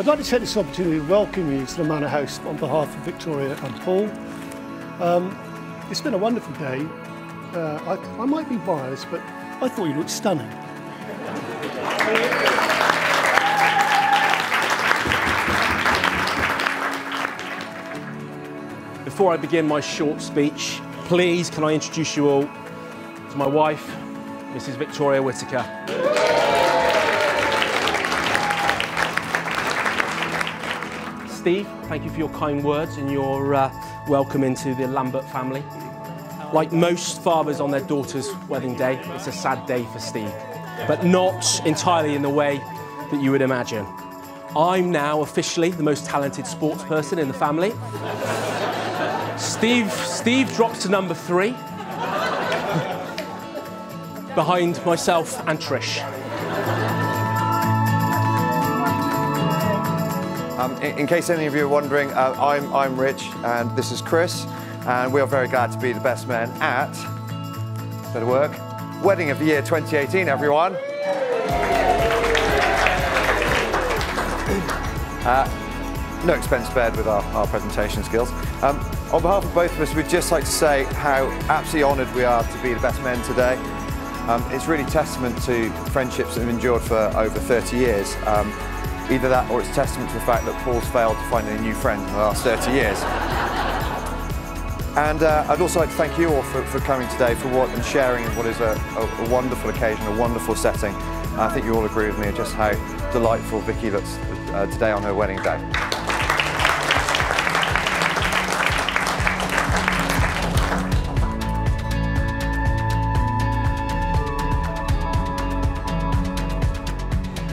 I'd like to take this opportunity to welcome you to the Manor House on behalf of Victoria and Paul. Um, it's been a wonderful day. Uh, I, I might be biased, but I thought you looked stunning. Before I begin my short speech, please can I introduce you all to my wife, Mrs. Victoria Whitaker. Steve, thank you for your kind words and your uh, welcome into the Lambert family. Like most fathers on their daughter's wedding day, it's a sad day for Steve, but not entirely in the way that you would imagine. I'm now officially the most talented sports person in the family. Steve, Steve drops to number three, behind myself and Trish. Um, in, in, case any of you are wondering, uh, I'm, I'm Rich and this is Chris, and we are very glad to be the best men at, better work, Wedding of the Year 2018, everyone. Uh, no expense spared with our, our presentation skills. Um, on behalf of both of us, we'd just like to say how absolutely honoured we are to be the best men today. Um, it's really testament to friendships that have endured for over 30 years. Um, Either that or it's testament to the fact that Paul's failed to find a new friend in the last 30 years. And uh, I'd also like to thank you all for, for coming today for what and sharing what is a, a, a wonderful occasion, a wonderful setting. I think you all agree with me just how delightful Vicki looks uh, today on her wedding day.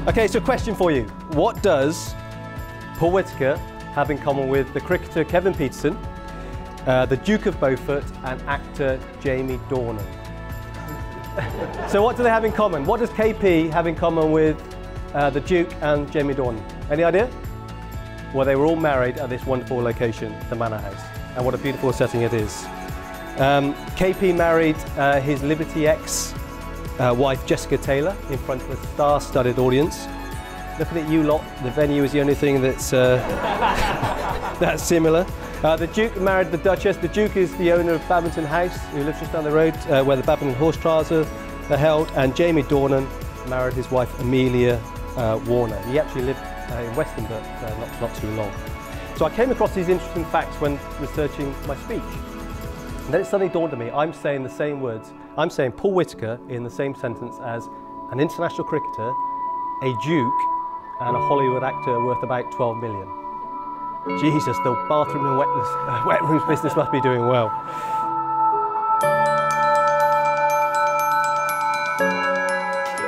Okay, so question for you. What does Paul Whitaker have in common with the cricketer Kevin Pietersen, uh, the Duke of Beaufort and actor Jamie Dornan? so what do they have in common? What does KP have in common with uh, the Duke and Jamie Dornan? Any idea? Well, they were all married at this wonderful location, the Manor House. And what a beautiful setting it is. Um, KP married uh, his Liberty X uh, wife Jessica Taylor in front of a star-studded audience. Looking at you lot, the venue is the only thing that's, uh, that's similar. Uh, the Duke married the Duchess. The Duke is the owner of Badminton House, who lives just down the road uh, where the badminton horse trials are, are, held. And Jamie Dornan married his wife Amelia uh, Warner. He actually lived uh, in Weston, but not, not too long. So I came across these interesting facts when researching my speech. And then it suddenly dawned on me, I'm saying the same words. I'm saying Paul Whitaker in the same sentence as an international cricketer, a duke, and a Hollywood actor worth about 12 million. Jesus, the bathroom and wet, wet rooms business must be doing well.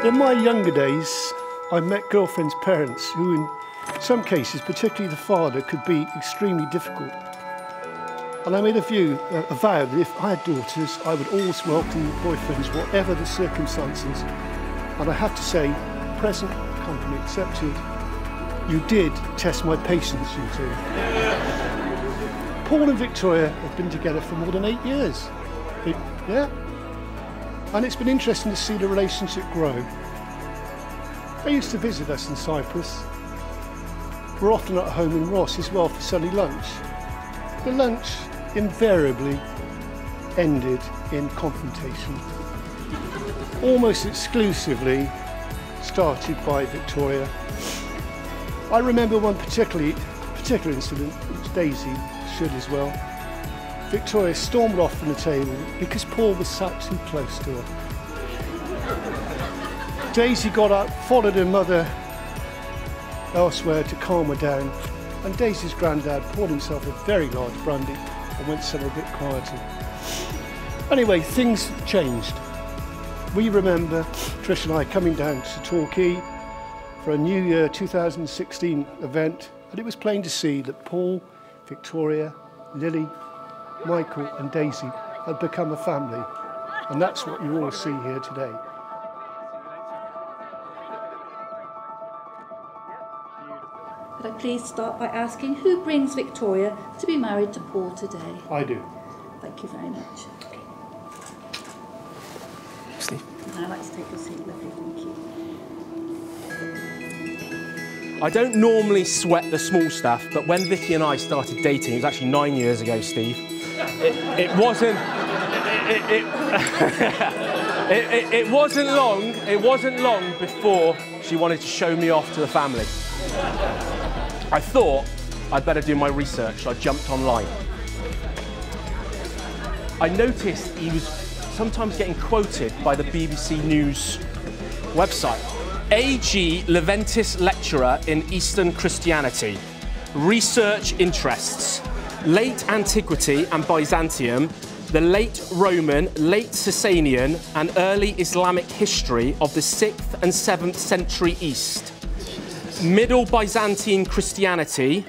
In my younger days, I met girlfriends' parents who, in some cases, particularly the father, could be extremely difficult. And I made a view, uh, a vow that if I had daughters, I would always welcome boyfriends, whatever the circumstances. And I have to say, present company accepted, you did test my patience, you two. Paul and Victoria have been together for more than eight years. It, yeah. And it's been interesting to see the relationship grow. They used to visit us in Cyprus. We're often at home in Ross as well for Sunday lunch. The lunch invariably ended in confrontation. Almost exclusively started by Victoria. I remember one particularly, particular incident, which Daisy should as well. Victoria stormed off from the table because Paul was sat too close to her. Daisy got up, followed her mother elsewhere to calm her down, and Daisy's granddad poured himself a very large brandy and went somewhere a bit quieter. Anyway, things changed. We remember Trish and I coming down to Torquay for a New Year 2016 event, and it was plain to see that Paul, Victoria, Lily, Michael, and Daisy had become a family, and that's what you all see here today. Could I please start by asking who brings Victoria to be married to Paul today? I do. Thank you very much. Steve. And I'd like to take a seat with you, thank you. I don't normally sweat the small stuff, but when Vicki and I started dating, it was actually nine years ago, Steve, it, it wasn't. It, it, it, it, wasn't long. It wasn't long before she wanted to show me off to the family. I thought I'd better do my research, so I jumped online. I noticed he was sometimes getting quoted by the BBC News website. A.G. Leventis Lecturer in Eastern Christianity. Research interests. Late Antiquity and Byzantium, the late Roman, late Sasanian, and early Islamic history of the 6th and 7th century East. Middle Byzantine Christianity,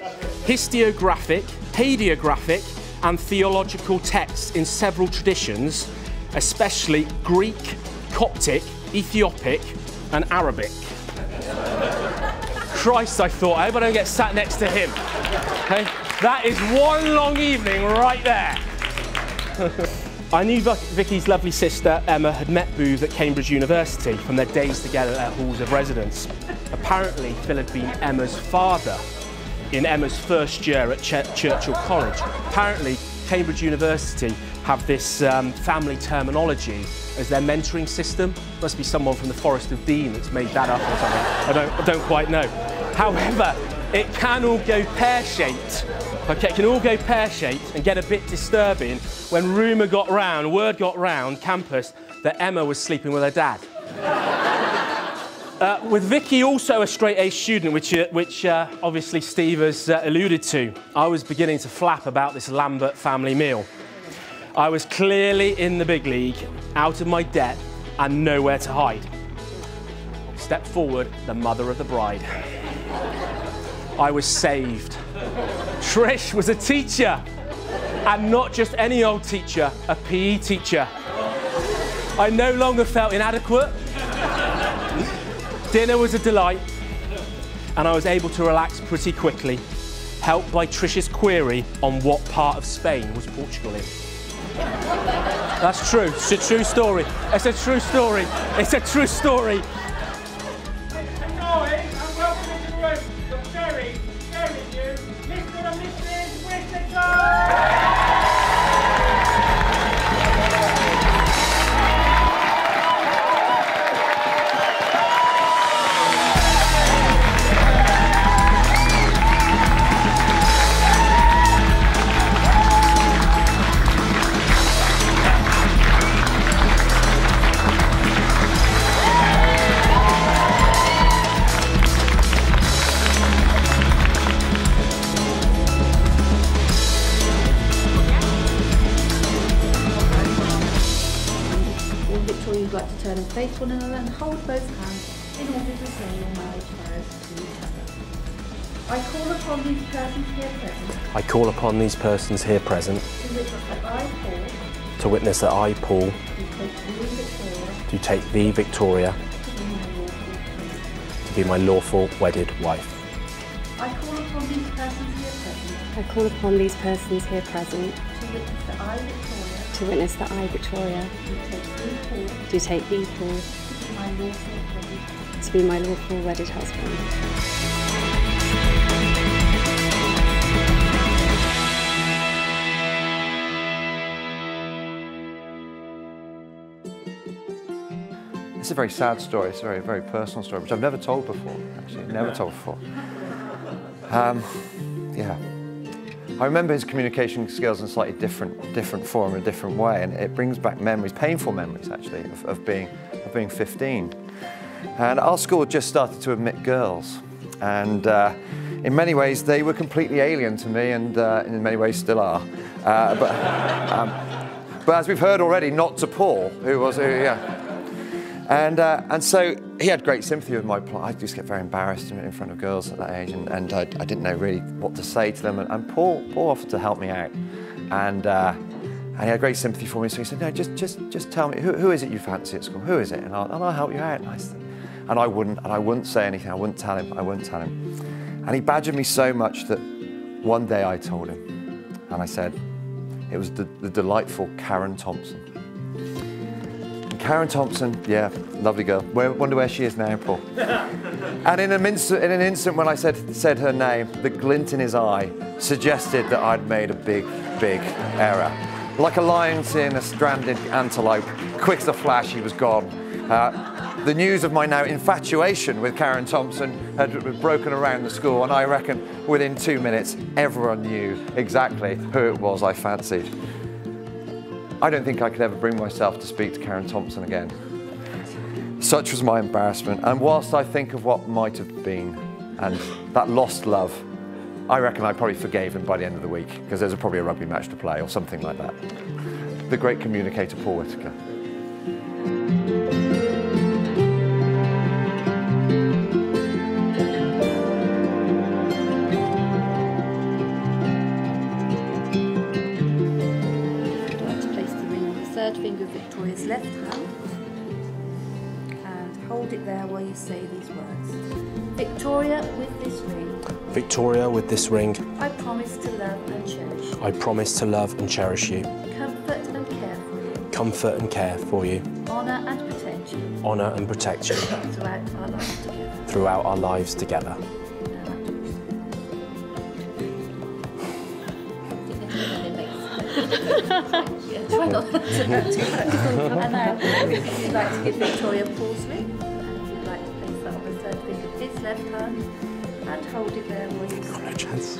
historiographic, hagiographic, and theological texts in several traditions, especially Greek, Coptic, Ethiopic, and Arabic. Christ, I thought, I hope I don't get sat next to him. Okay? That is one long evening right there. I knew Vicki's lovely sister Emma had met Booth at Cambridge University from their days together at halls of residence. Apparently, Phil had been Emma's father in Emma's first year at Ch Churchill College. Apparently, Cambridge University have this um, family terminology as their mentoring system. Must be someone from the Forest of Dean that's made that up or something. I don't, I don't quite know. However, it can all go pear-shaped. Okay, it can all go pear-shaped and get a bit disturbing when rumour got round, word got round campus that Emma was sleeping with her dad. Uh, with Vicki also a straight A student, which, uh, which uh, obviously Steve has uh, alluded to, I was beginning to flap about this Lambert family meal. I was clearly in the big league, out of my debt, and nowhere to hide. Step forward, the mother of the bride. I was saved. Trish was a teacher, and not just any old teacher, a PE teacher. I no longer felt inadequate. Dinner was a delight, and I was able to relax pretty quickly, helped by Trish's query on what part of Spain was Portugal in. That's true. It's a true story. It's a true story. It's a true story. Face one another and hold both hands in order to say your marriage vows to each other. I call upon these persons here present. I call upon these persons here present. To witness that I, Paul. To witness that I, Paul. Do take thee, Victoria. To be my lawful wedded wife. I call upon these persons here present. I call upon these persons here present. To witness that I, Victoria to witness that I, Victoria, do take thee, Paul, to be my lawful wedded husband. It's a very sad story. It's a very, very personal story, which I've never told before, actually. Never told before. Um, yeah. I remember his communication skills in a slightly different, different form, a different way, and it brings back memories, painful memories actually, of, of, being, of being 15. And our school just started to admit girls, and uh, in many ways they were completely alien to me, and uh, in many ways still are. Uh, but, um, but as we've heard already, not to Paul, who was, who, yeah. And, uh, and so he had great sympathy with my plot. I to get very embarrassed in front of girls at that age, and, and I, I, didn't know really what to say to them. And, and Paul, Paul offered to help me out, and, uh, and he had great sympathy for me. So he said, "No, just, just, just tell me who, who is it you fancy at school? Who is it? And I'll, and I'll help you out." And I, and I wouldn't, and I wouldn't say anything. I wouldn't tell him. I wouldn't tell him. And he badgered me so much that one day I told him, and I said, it was the, the delightful Karen Thompson. Karen Thompson, yeah, lovely girl. Where, wonder where she is now, Paul. and in an, instant, in an instant when I said, said her name, the glint in his eye suggested that I'd made a big, big error. Like a lion seeing a stranded antelope, quick as a flash, he was gone. Uh, the news of my now infatuation with Karen Thompson had broken around the school, and I reckon within two minutes, everyone knew exactly who it was I fancied. I don't think I could ever bring myself to speak to Karen Thompson again. Such was my embarrassment, and whilst I think of what might have been and that lost love, I reckon I probably forgave him by the end of the week because there's probably a rugby match to play or something like that. The great communicator Paul Whitaker. Third finger of Victoria's left hand. And hold it there while you say these words. Victoria, with this ring, Victoria, with this ring, I promise to love and cherish you, I promise to love and cherish you, comfort and care for you, comfort and care for you, honour and protect you. Honour and protect you. Throughout our lives together. throughout our lives together. And now, if you'd like to give Victoria Paul's ring, and if you'd like to place that on the third finger of his left hand, and hold it there while you say, No chance.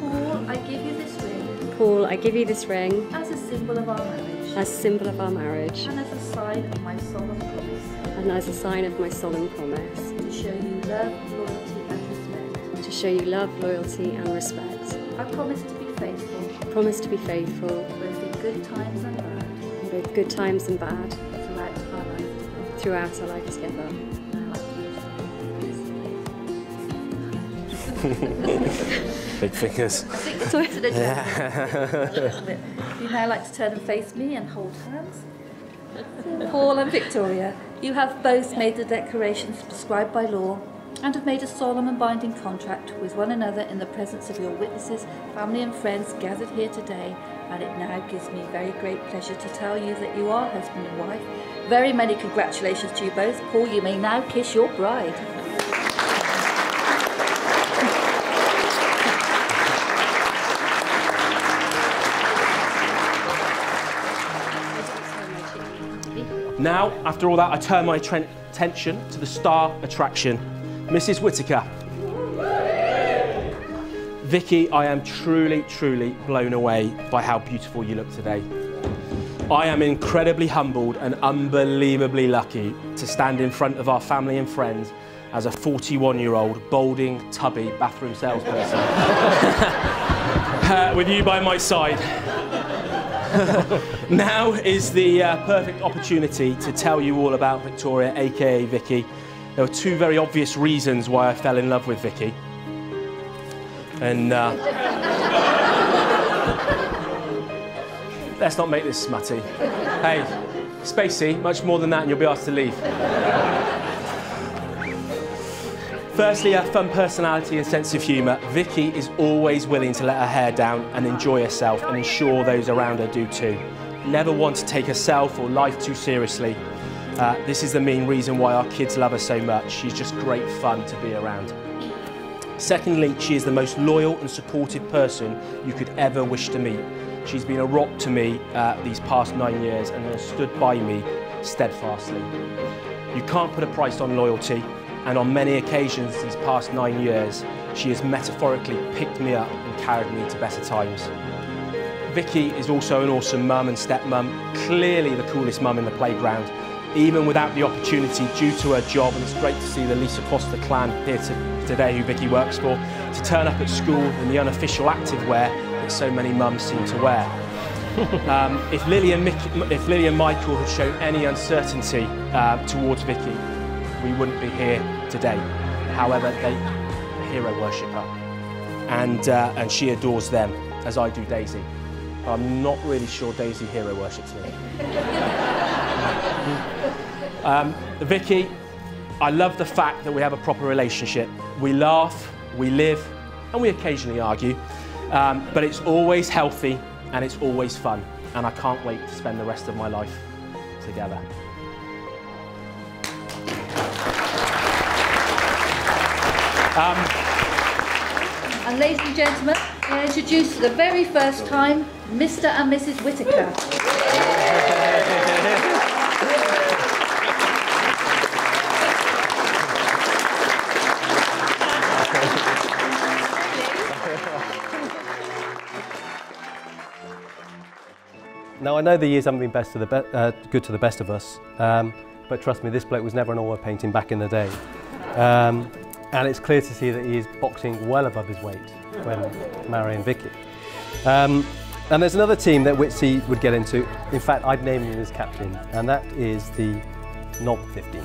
Paul, I give you this ring Paul, I give you this ring as a symbol of our marriage, as a symbol of our marriage and as a sign of my solemn promise and as a sign of my solemn promise to show you love, loyalty, and respect. to show you love, loyalty, and respect. I promise to be faithful, I promise to be faithful good times and bad, both good times and bad throughout our life together. throughout our life together. And I'd like to use Big fingers. Sorry. To a little bit. You now like to turn and face me and hold hands. Paul and Victoria, you have both made the declarations prescribed by law and have made a solemn and binding contract with one another in the presence of your witnesses, family and friends gathered here today. And it now gives me very great pleasure to tell you that you are husband and wife. Very many congratulations to you both. Paul, you may now kiss your bride. Now, after all that, I turn my attention to the star attraction, Mrs. Whitaker. Vicki, I am truly, truly blown away by how beautiful you look today. I am incredibly humbled and unbelievably lucky to stand in front of our family and friends as a 41 year old, balding, tubby bathroom salesperson. uh, with you by my side. now is the uh, perfect opportunity to tell you all about Victoria, aka Vicki. There were two very obvious reasons why I fell in love with Vicki. And uh, let's not make this smutty. Hey, Spacey, much more than that, and you'll be asked to leave. Firstly, her fun personality and sense of humour. Vicki is always willing to let her hair down and enjoy herself and ensure those around her do too. Never want to take herself or life too seriously. Uh, this is the main reason why our kids love her so much. She's just great fun to be around. Secondly, she is the most loyal and supportive person you could ever wish to meet. She's been a rock to me uh, these past nine years and has stood by me steadfastly. You can't put a price on loyalty, and on many occasions these past nine years, she has metaphorically picked me up and carried me to better times. Vicki is also an awesome mum and stepmum, clearly the coolest mum in the playground, even without the opportunity due to her job, and it's great to see the Lisa Foster clan here to, today, who Vicki works for, to turn up at school in the unofficial active wear that so many mums seem to wear. um, if, Lily and if Lily and Michael had shown any uncertainty uh, towards Vicki, we wouldn't be here today. However, they hero worship her, and uh, and she adores them as I do Daisy. I'm not really sure Daisy hero worships me. um, Vicki, I love the fact that we have a proper relationship. We laugh, we live, and we occasionally argue, um, but it's always healthy and it's always fun. And I can't wait to spend the rest of my life together. Um, and ladies and gentlemen, I introduce for the very first time Mr. and Mrs. Whitaker. I know the years haven't been best to the be uh, good to the best of us, um, but trust me, this bloke was never an oil painting back in the day. Um, and it's clear to see that he is boxing well above his weight when marrying Vicki. Um, and there's another team that Witsy would get into. In fact, I'd name him as captain, and that is the Knob 15.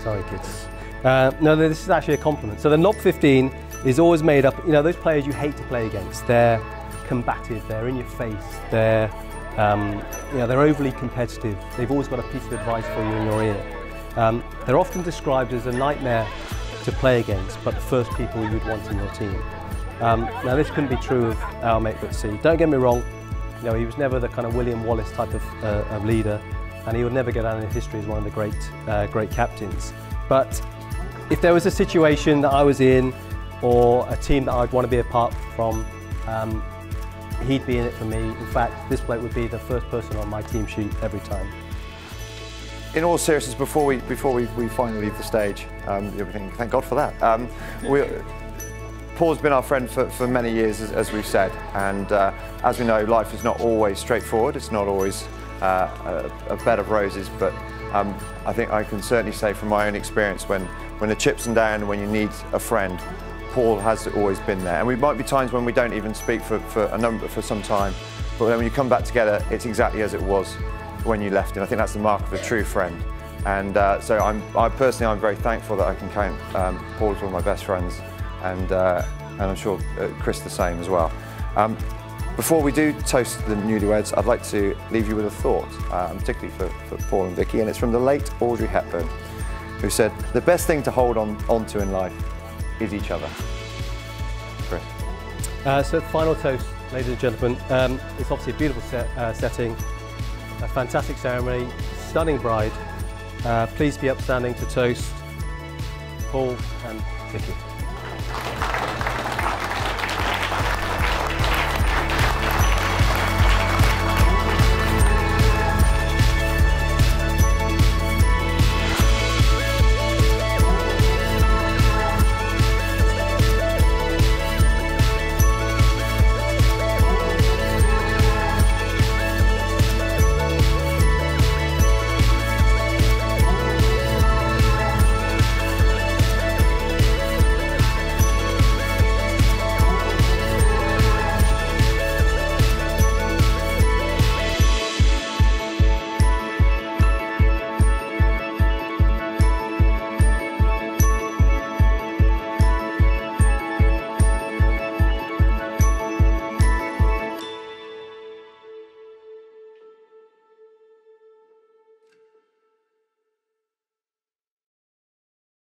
Sorry, kids. Uh, no, this is actually a compliment. So the Knob 15 is always made up, you know, those players you hate to play against. They're combative, they're in your face, they're, um, you know, they're overly competitive. They've always got a piece of advice for you in your ear. Um, they're often described as a nightmare to play against, but the first people you'd want in your team. Um, now this couldn't be true of our mate Witsy. Don't get me wrong, you know, he was never the kind of William Wallace type of, uh, of leader, and he would never go down in history as one of the great, uh, great captains. But if there was a situation that I was in, or a team that I'd want to be a part from, um, he'd be in it for me. In fact, this bloke would be the first person on my team sheet every time. In all seriousness, before we before we, we finally leave the stage, um, everything, thank God for that. Um, we, Paul's been our friend for, for many years, as, as we've said, and uh, as we know, life is not always straightforward. It's not always uh, a, a, bed of roses, but um, I think I can certainly say from my own experience, when when the chips are down, when you need a friend, Paul has always been there. And we might be times when we don't even speak for, for a number for some time, but then when you come back together, it's exactly as it was when you left. And I think that's the mark of a true friend. And uh, so I'm, I personally, I'm very thankful that I can count um, Paul as one of my best friends, and uh, and I'm sure uh, Chris the same as well. Um, before we do toast the newlyweds, I'd like to leave you with a thought, um, particularly for, for Paul and Vicki, and it's from the late Audrey Hepburn, who said, the best thing to hold on onto in life is each other. Chris. Uh, so final toast, ladies and gentlemen. Um, it's obviously a beautiful set, uh, setting, a fantastic ceremony, stunning bride. Uh, please be upstanding to toast Paul and Vicki.